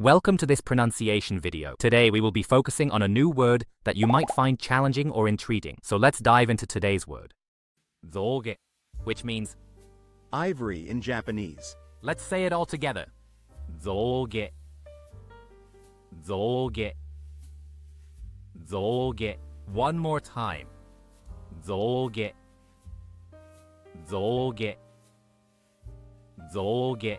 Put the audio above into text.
Welcome to this pronunciation video. Today we will be focusing on a new word that you might find challenging or intriguing. So let's dive into today's word. Zoge, which means, Ivory in Japanese. let's say it all together. Zoge. Zoge. Zoge. One more time. Zoge. Zoge. Zoge.